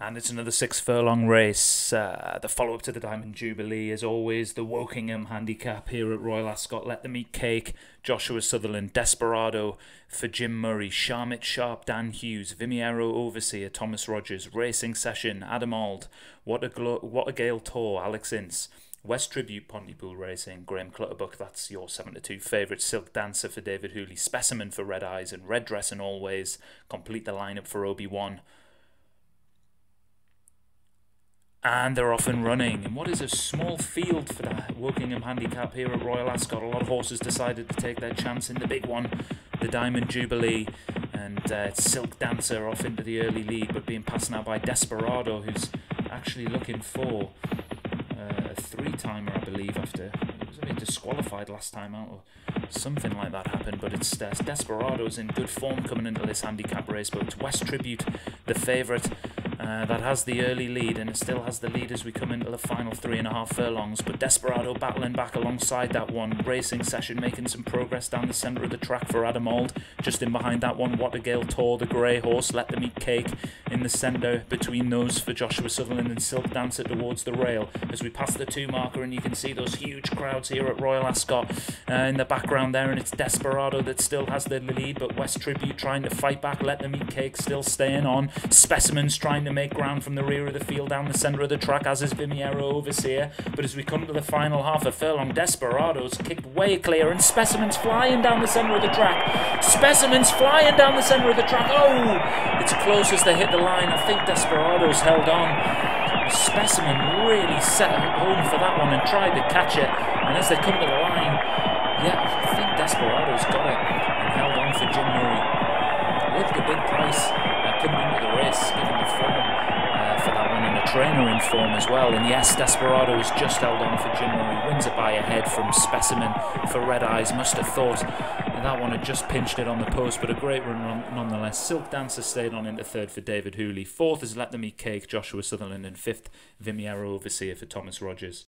And it's another six furlong race. Uh, the follow up to the Diamond Jubilee, as always, the Wokingham handicap here at Royal Ascot. Let them eat cake. Joshua Sutherland, Desperado for Jim Murray, Sharmit Sharp, Dan Hughes, Vimiero Overseer, Thomas Rogers, Racing Session, Adam Auld, What a, Glo- what a Gale Tour, Alex Ince. West Tribute Pontypool Racing, Graham Clutterbuck, that's your 7 to 2 favourite. Silk Dancer for David Hooley, Specimen for Red Eyes, and Red Dress and Always complete the lineup for Obi Wan. And they're off and running. And what is a small field for that Wokingham handicap here at Royal Ascot? A lot of horses decided to take their chance in the big one, the Diamond Jubilee, and uh, Silk Dancer off into the early lead, but being passed now by Desperado, who's actually looking for uh, a three-timer, I believe, after he was only disqualified last time out, or something like that happened. But it's uh, Desperado's in good form coming into this handicap race, but it's West Tribute, the favourite. Uh, that has the early lead and it still has the lead as we come into the final three and a half furlongs. But Desperado battling back alongside that one. Racing Session making some progress down the centre of the track for Adam Auld. Just in behind that one, Watergale Tour, the grey horse. Let them eat cake in the centre between those for Joshua Sutherland and Silk Dancer towards the rail. As we pass the two marker and you can see those huge crowds here at Royal Ascot uh, in the background there. And it's Desperado that still has the lead, but West Tribute trying to fight back. Let them eat cake still staying on. Specimens trying to make ground from the rear of the field down the centre of the track, as is Vimiero Overseer. But as we come to the final half a furlong, Desperados kicked way clear, and Specimens flying down the centre of the track. Specimens flying down the centre of the track. Oh, it's close as they hit the line. I think Desperados held on. Specimen really set home for that one and tried to catch it. And as they come to the line, yeah, I think Desperados got it and held on for Jim Murray. Look, the big price uh, coming into the race, trainer in form as well. And yes, Desperado has just held on for Jim Murray, wins it by a head from Specimen for Red Eyes. Must have thought that one had just pinched it on the post, but a great run nonetheless. Silk Dancer stayed on into third for David Hooley. Fourth is Let Them Eat Cake, Joshua Sutherland, and fifth, Vimiero Overseer for Thomas Rogers.